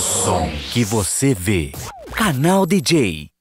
Som que você vê. Canal DJ.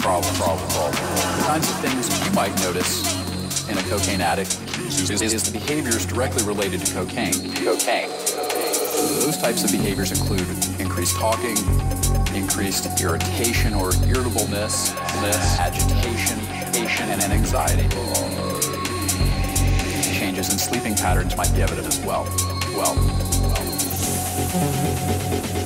Starting to cause problems. Problem, problem. The kinds of things you might notice in a cocaine addict is, is the behaviors directly related to cocaine. Cocaine. Those types of behaviors include increased talking, increased irritation or irritableness, agitation, and anxiety. Changes in sleeping patterns might be evident as well. Well. well.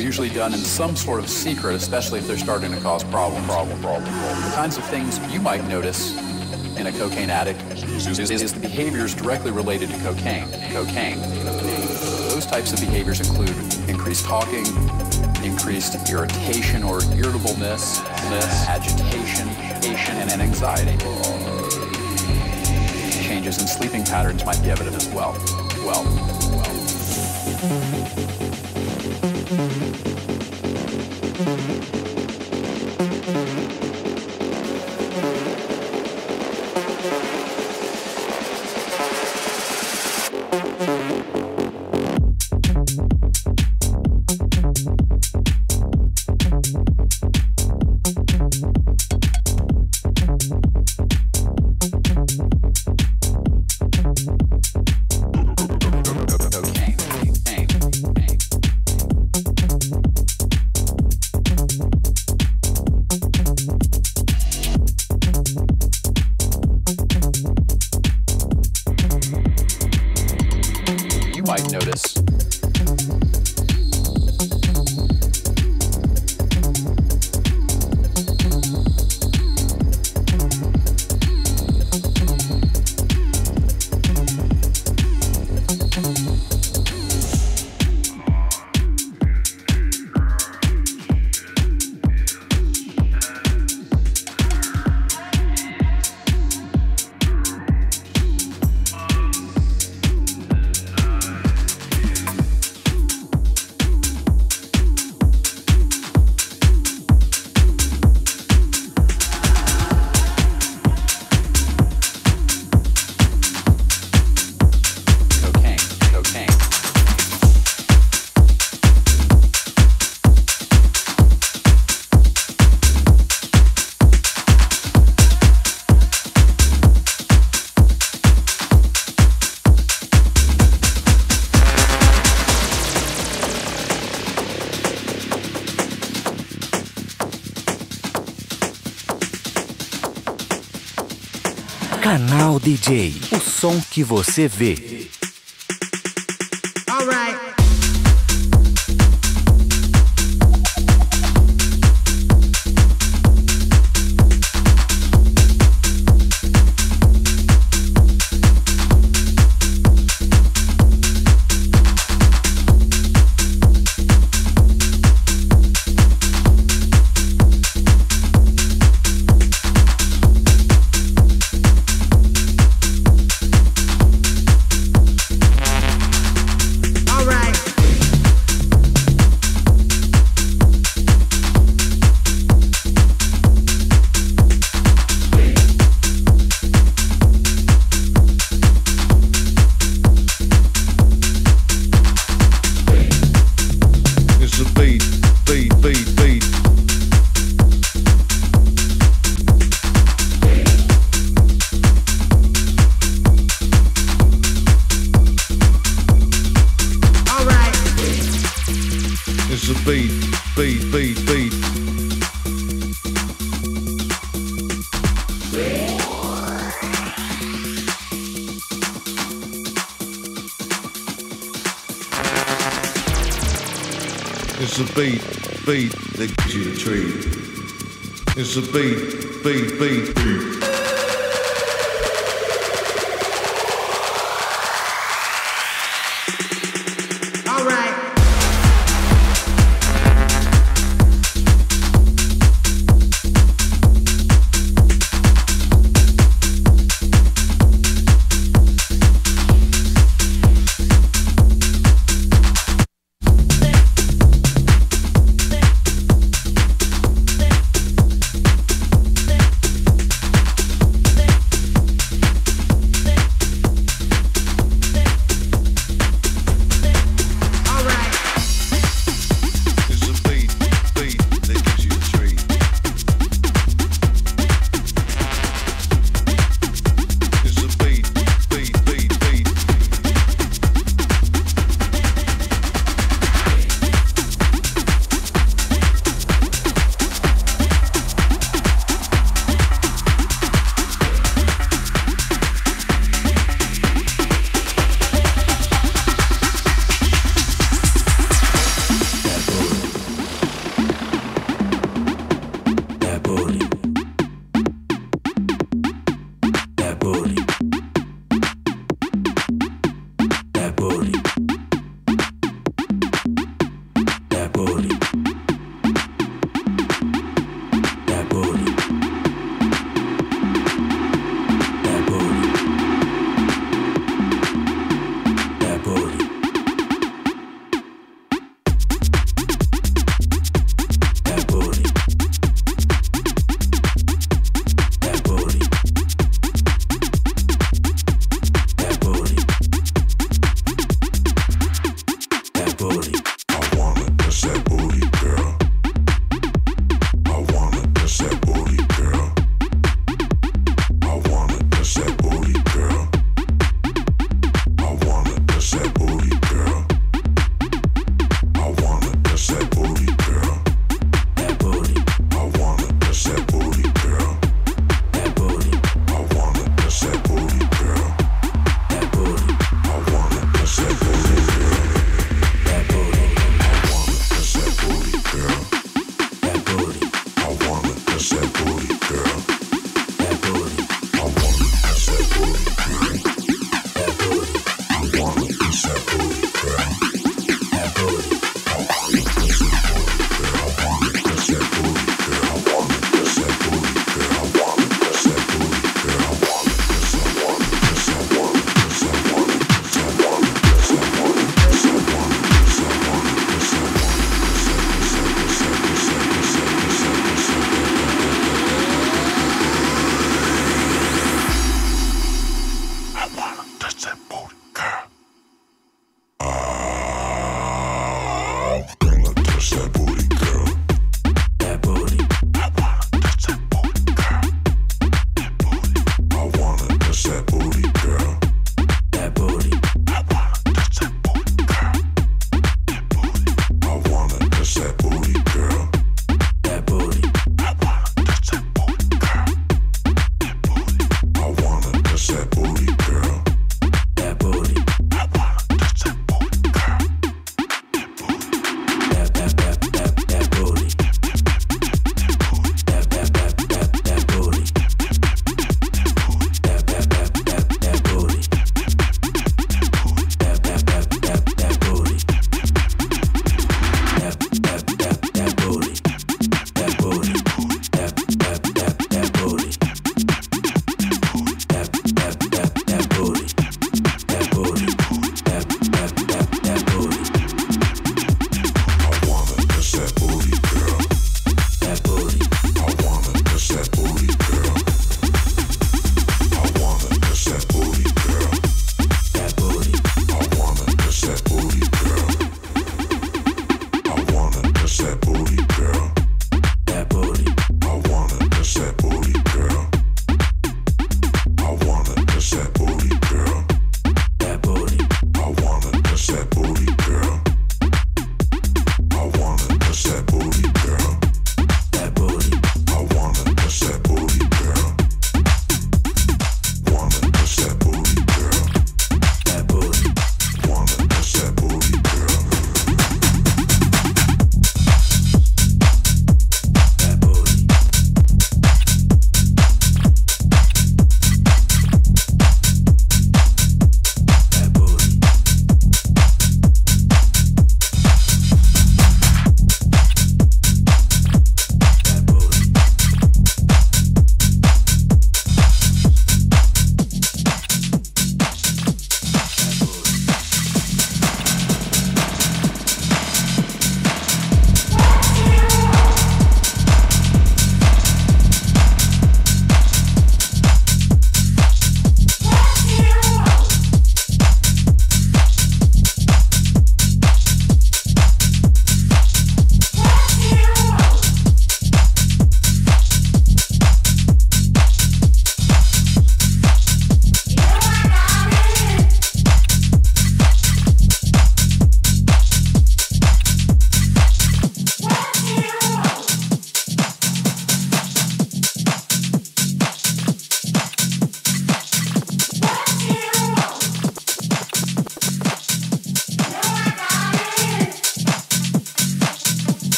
Usually done in some sort of secret, especially if they're starting to cause problem, problem, problem, problem. The kinds of things you might notice in a cocaine addict is, is the behaviors directly related to cocaine. Cocaine. Those types of behaviors include increased talking, increased irritation or irritableness, agitation, agitation, and anxiety. Changes in sleeping patterns might be evident as. Well, well. notice. DJ, o som que você vê. right.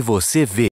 Que você vê.